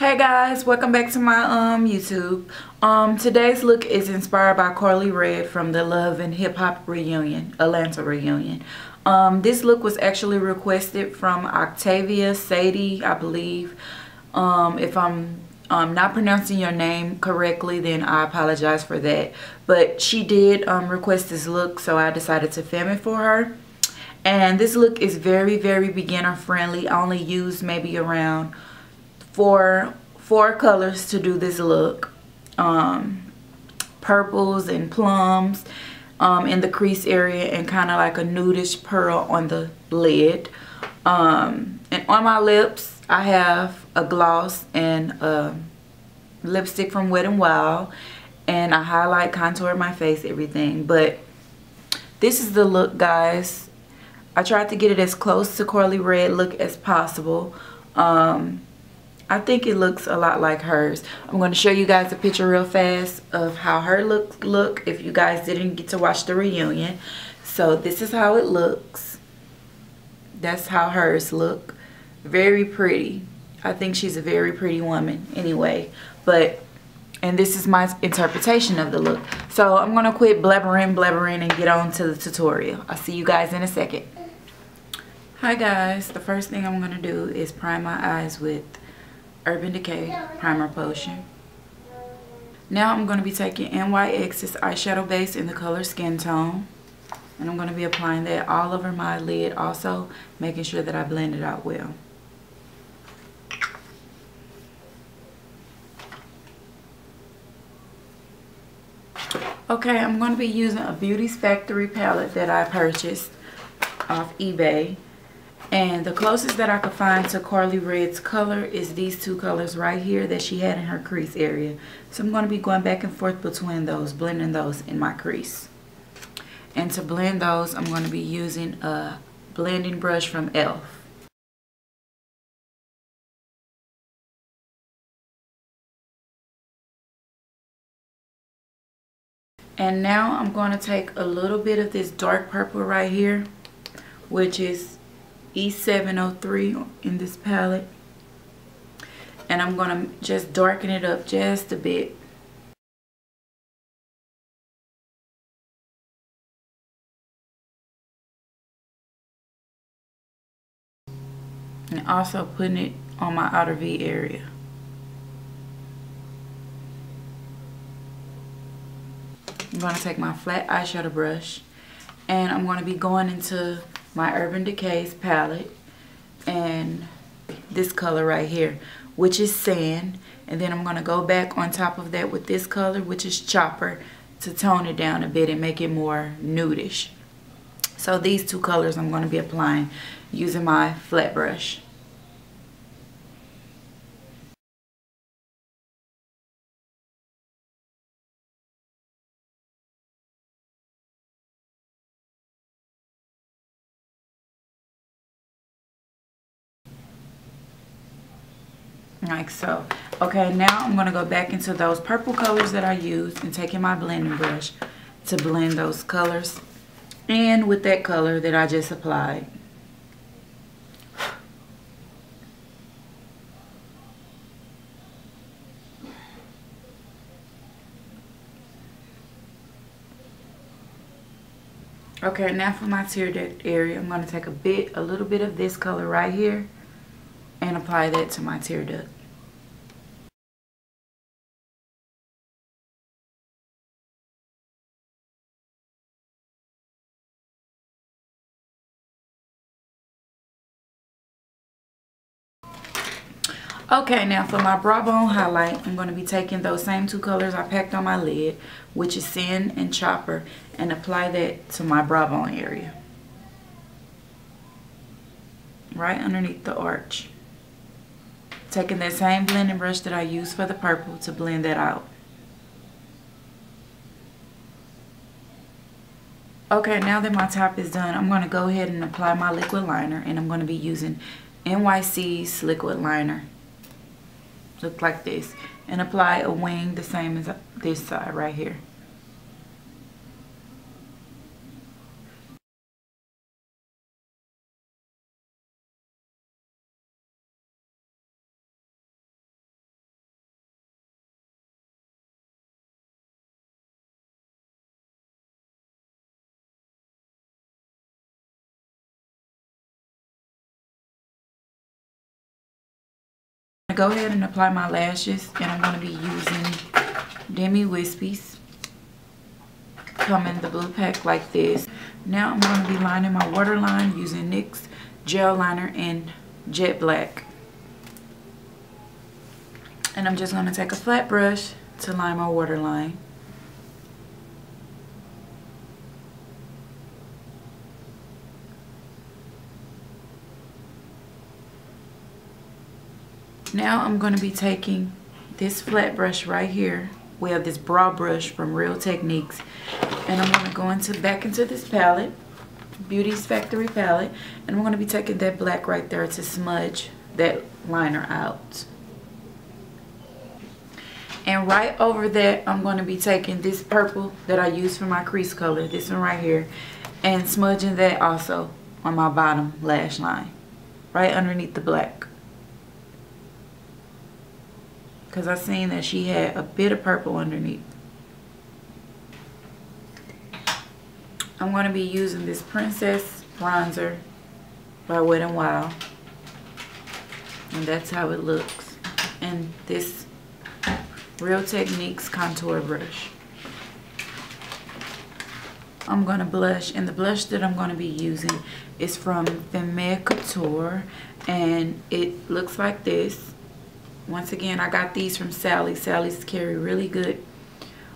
Hey guys, welcome back to my um YouTube. Um today's look is inspired by Karlie Redd from the Love and Hip Hop reunion, Atlanta reunion. Um this look was actually requested from Octavia Sadie, I believe. Um if I'm um, not pronouncing your name correctly, then I apologize for that. But she did um, request this look, so I decided to film it for her. And this look is very, very beginner friendly. I only used maybe around four four colors to do this look. Um, purples and plums um, in the crease area and kind of like a nudish pearl on the lid. Um, and on my lips I have a gloss and a lipstick from Wet n Wild and I highlight contour my face everything. But this is the look guys. I tried to get it as close to Karlie Redd look as possible. Um, I think it looks a lot like hers. I'm going to show you guys a picture real fast of how her look look if you guys didn't get to watch the reunion. So this is how it looks. That's how hers look. Very pretty. I think she's a very pretty woman anyway. But, and this is my interpretation of the look. So I'm going to quit blabbering, blabbering and get on to the tutorial. I'll see you guys in a second. Hi guys, the first thing I'm going to do is prime my eyes with Urban Decay Primer Potion. Now I'm going to be taking NYX's eyeshadow base in the color Skin Tone. And I'm going to be applying that all over my lid also, making sure that I blend it out well. Okay, I'm going to be using a Beauties Factory palette that I purchased off eBay. And the closest that I could find to Karlie Redd's color is these two colors right here that she had in her crease area. So I'm going to be going back and forth between those, blending those in my crease. And to blend those, I'm going to be using a blending brush from e.l.f. And now I'm going to take a little bit of this dark purple right here, which is E703 in this palette. And I'm going to just darken it up just a bit. And also putting it on my outer V area. I'm going to take my flat eyeshadow brush and I'm going to be going into my Urban Decays palette and this color right here which is Sin. And then I'm going to go back on top of that with this color which is chopper to tone it down a bit and make it more nudish. So these two colors I'm going to be applying using my flat brush like so okay now I'm gonna go back into those purple colors that I used and taking my blending brush to blend those colors. And with that color that I just applied Okay, now for my tear duct area, I'm going to take a bit, a little bit of this color right here apply that to my tear duct. Okay, now for my brow bone highlight, I'm going to be taking those same two colors I packed on my lid, which is Sin and Chopper, and apply that to my brow bone area. Right underneath the arch. Taking that same blending brush that I used for the purple to blend that out. Okay, now that my top is done, I'm going to go ahead and apply my liquid liner. And I'm going to be using NYC's liquid liner look like this and apply a wing the same as this side right here go ahead and apply my lashes and I'm going to be using Demi Wispies. Come in the blue pack like this. Now I'm going to be lining my waterline using NYX Gel Liner in Jet Black. And I'm just going to take a flat brush to line my waterline. Now I'm going to be taking this flat brush right here. We have this broad brush from Real Techniques. And I'm going to go into back into this palette, Beauties Factory palette. And I'm going to be taking that black right there to smudge that liner out. And right over that, I'm going to be taking this purple that I use for my crease color, this one right here, and smudging that also on my bottom lash line, right underneath the black. Because I seen that she had a bit of purple underneath. I'm going to be using this Princess Bronzer by Wet n Wild. And that's how it looks. And this Real Techniques contour brush. I'm going to blush. And the blush that I'm going to be using is from Femme Couture. And it looks like this once again I got these from Sally. Sally's carry really good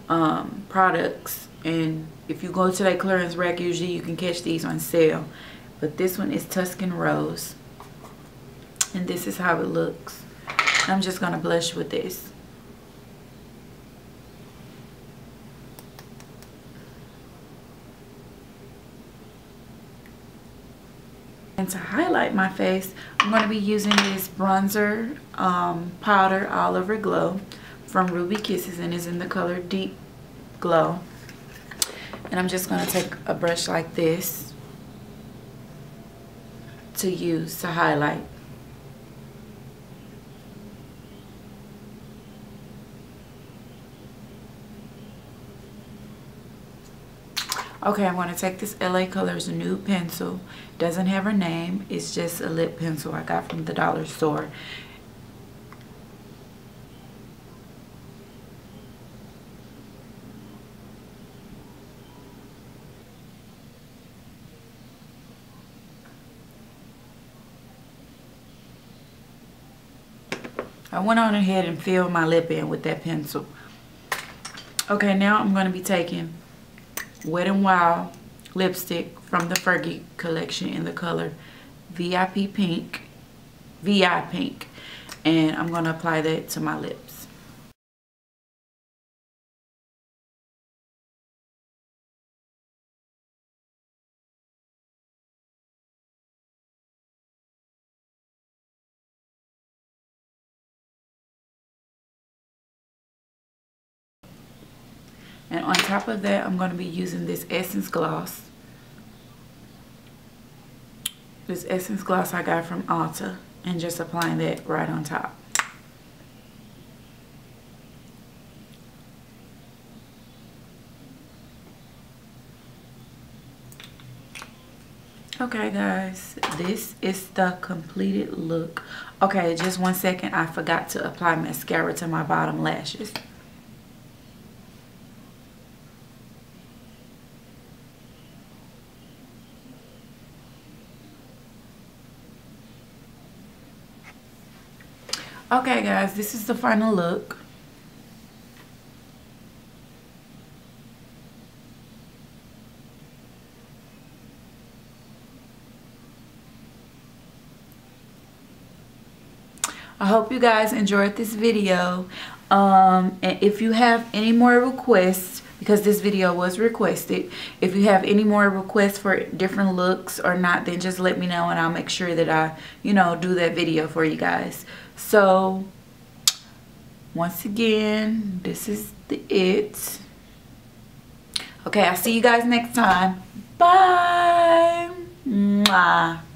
um, products. And if you go to that clearance rack usually you can catch these on sale. But this one is Tuscan Rose. And this is how it looks. I'm just gonna blush with this And to highlight my face, I'm going to be using this bronzer um, powder all over glow from Ruby Kisses and is in the color Deep Glow. And I'm just going to take a brush like this to use to highlight. Okay, I'm going to take this LA Colors nude pencil. Doesn't have a name. It's just a lip pencil I got from the dollar store. I went on ahead and filled my lip in with that pencil. Okay, now I'm going to be taking Wet n Wild lipstick from the Fergie collection in the color VIP Pink, VI Pink. And I'm going to apply that to my lips. And on top of that, I'm going to be using this Essence Gloss. This Essence Gloss I got from Ulta. And just applying that right on top. Okay guys, this is the completed look. Okay, just one second. I forgot to apply mascara to my bottom lashes. Okay guys, this is the final look. I hope you guys enjoyed this video. Um, and if you have any more requests, because this video was requested, if you have any more requests for different looks or not, then just let me know and I'll make sure that I, you know, do that video for you guys. So, once again, this is the it. Okay, I'll see you guys next time. Bye. Mwah.